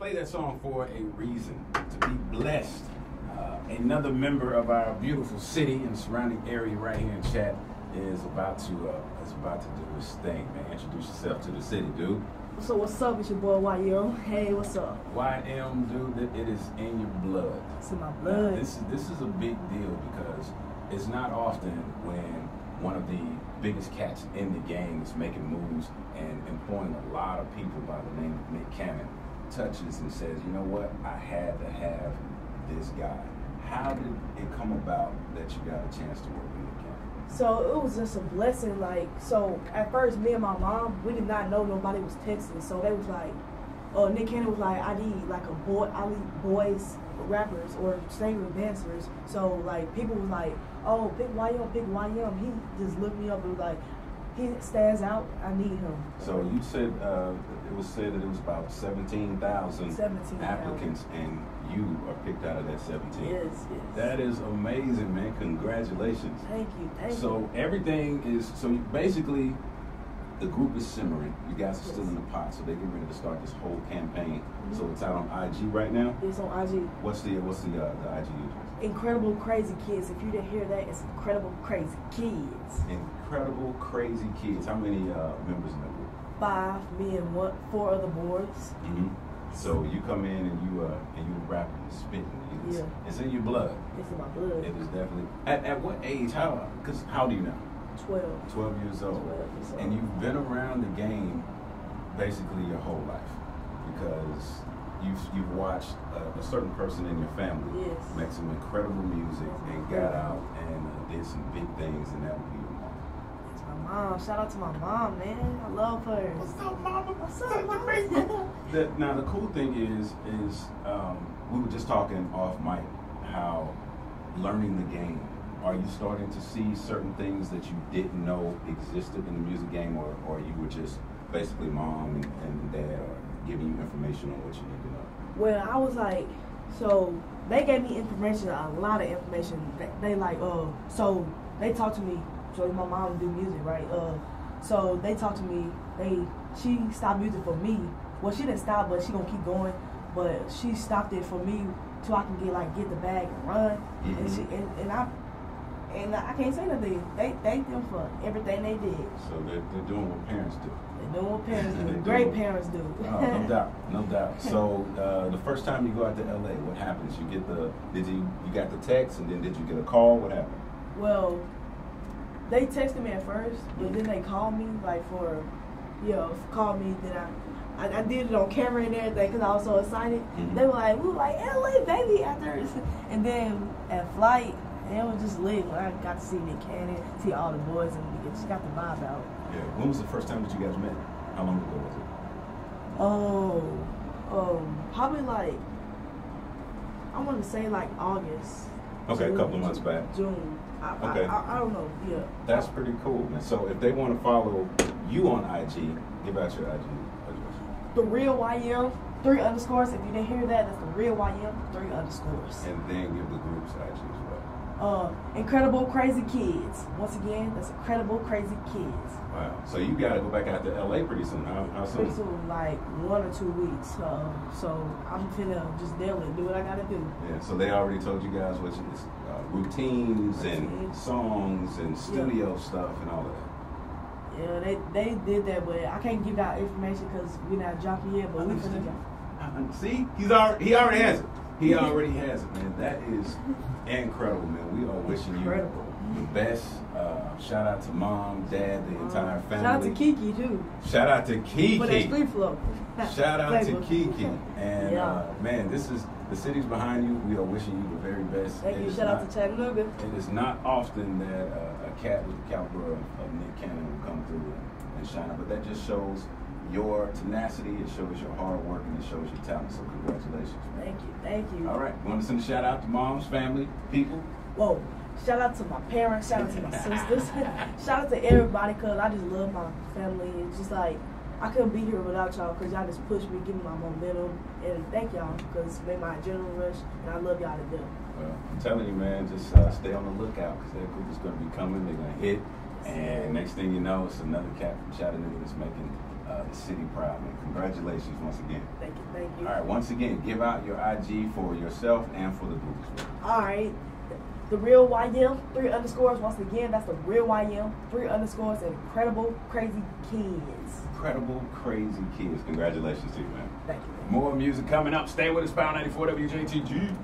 play that song for a reason to be blessed. Uh, another member of our beautiful city and surrounding area right here in chat is about to uh, is about to do his thing, man. Introduce yourself to the city, dude. So what's up? It's your boy YM. Hey, what's up? YM, dude, it is in your blood. It's in my blood. This this is a big deal because it's not often when one of the biggest cats in the game is making moves and employing a lot of people by the name of Nick Cannon touches and says, you know what, I had to have this guy. How did it come about that you got a chance to work with Cannon? So it was just a blessing. Like, so at first, me and my mom, we did not know nobody was texting. So they was like, uh, Nick Cannon was like, I need like a boy, I need boys rappers or singers, dancers. So like people was like, oh, pick YM, pick YM. He just looked me up and was like, he stands out. I need him. So you said uh, it was said that it was about seventeen thousand 17,000. applicants, and you are picked out of that seventeen. Yes, yes. That is amazing, man. Congratulations. Thank you, thank So you. everything is so basically the group is simmering. You guys are still in the pot, so they're getting ready to start this whole campaign. So it's out on IG right now. It's on IG. What's the what's the uh, the IG user? Incredible Crazy Kids. If you didn't hear that, it's Incredible Crazy Kids. Incredible crazy kids. How many uh, members in that group? Five, me and what, four other boys. Mm-hmm. So you come in and you uh and you rapping and spitting. It's, Yeah. it's in your blood. It's in my blood. It is definitely. At, at what age? How? Because how do you now? 12. 12 years old. 12 years old. And you've been around the game basically your whole life because you've, you've watched a, a certain person in your family Yes. make some incredible music and got out and uh, did some big things, and that would be your mom. It's my mom. Shout out to my mom, man. I love her. up, mama? What's up, mama? The, now the cool thing is, is um, we were just talking off mic how learning the game. Are you starting to see certain things that you didn't know existed in the music game, or, or you were just basically mom and, and dad are giving you information on what you need to know? well, I was like, so they gave me information, a lot of information. They, they like, uh, so they talked to me. So my mom do music, right? Uh, so they talked to me. They she stopped music for me. Well, she didn't stop, but she gonna keep going. But she stopped it for me so I can get like get the bag and run. And Mhm. she and, and I and I can't say nothing. They thank them for everything they did. So they're, they're doing what parents do. They're doing what parents do. Great parents do. Oh, no doubt, no doubt. So uh, the first time you go out to LA, what happens? You get the did you you got the text and then did you get a call? What happened? Well, they texted me at first, but then they called me like for, you know, called me. Then I, I, I did it on camera and everything because I was so excited. Mhm. They were like, we were like LA baby after, and then at flight, it was just lit when I got to see Nick Cannon, see all the boys, and we just got the vibe out. Yeah. When was the first time that you guys met? How long ago was it? Oh, um, probably like I want to say like August. Okay, a couple of months back. June. I, Okay. I, I, I don't know. Yeah. That's pretty cool, man. So if they want to follow you on IG, give out your IG address. The real YM, three underscores. If you didn't hear that, that's the real YM, three underscores. And then give the group's IG as well. Uh, Incredible Crazy Kids. Once again, that's Incredible Crazy Kids. Wow. So you got to go back out to LA pretty soon. How, how soon? Pretty soon, like one or two weeks. Uh, so I'm finna just deal it, do what I gotta do. Yeah. So they already told you guys what you, uh, routines and songs and studio stuff and all of that. Yeah, they they did that, but I can't give out information because we're not dropping yet. But we finna drop. See, he's already he already has it. He already has it, man. That is incredible, man. We are wishing you the best. Uh, shout out to mom, dad, the entire family. Shout out to Kiki too. Shout out to For that Kiki. flow. Shout out to Kiki. And Yeah. uh, man, this is the city's behind you. We are wishing you the very best. Thank It you. Shout out not- to Chattanooga. It is not often that uh, a cat with the caliber of, of Nick Cannon will come through and, and shine, but that just shows your tenacity, it shows your hard work, and it shows your talent. So congratulations. Man. Thank you. Thank you. All right, want to send a shout out to moms, family, people. Whoa. Shout out to my parents, shout out to my sisters, shout out to everybody because I just love my family. It's just like, I couldn't be here without y'all because y'all just pushed me, give me my momentum. And thank y'all because it made my adrenaline rush and I love y'all to death. Well, I'm telling you, man, just uh, stay on the lookout because that group is going to be coming. They're going to hit, and next thing you know, it's another cat from Chattanooga that's making uh, the city proud, man. Congratulations once again. Thank you, thank you. All right, once again, give out your IG for yourself and for the Blues. All right. The real YM, three underscores. Once again, that's the real YM, three underscores, and incredible, crazy kids. Incredible, crazy kids. Congratulations to you, man. Thank you. More music coming up. Stay with us, Power 94 WJTT.